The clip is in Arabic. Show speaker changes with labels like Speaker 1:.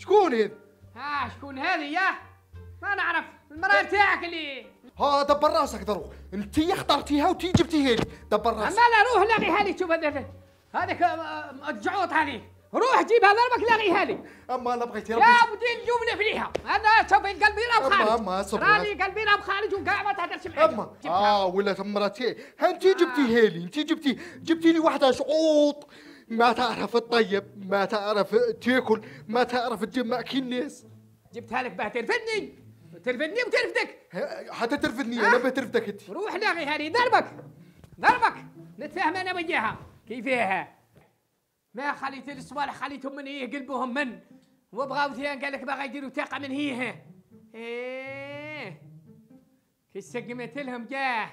Speaker 1: شكون هذا؟
Speaker 2: ها شكون هذه يا؟ ما نعرف المرأة تاعك اللي
Speaker 1: ها دبر راسك دروك. انت اخترتيها وتي جبتيها لي. دبر راسك.
Speaker 2: أما لا روح لاغيها لي شوف هذا- هذيك آه، الجعوط هذه. روح جيبها ضربك لاغيها لي.
Speaker 1: أما أنا بغيت
Speaker 2: يا ودي نجوم فيها أنا شوفي قلبي راه خارج
Speaker 1: أما صبر.
Speaker 2: راني قلبي راه خارج وكاع ما تهدرش معايا. أما.
Speaker 1: آه ولا مراتي ها انت جبتيها لي انت جبتي جبتي لي واحدة شعوط. ما تعرف تطيب ما تعرف تاكل ما تعرف تجمع كي الناس
Speaker 2: جبتها لك باه ترفدني. ترفدني وترفدك.
Speaker 1: حتى ترفدني أنا
Speaker 2: آه.
Speaker 1: بترفدك أنت.
Speaker 2: روح لاغي هذه ضربك. ضربك. نتفاهم أنا وياها. كيفاها ما خليت الصوالح خليتهم من إيه قلبهم من؟ وبغاو ثيان قال لك باغا يديروا ثقة من هيه إيه. كي سقمت لهم جاه.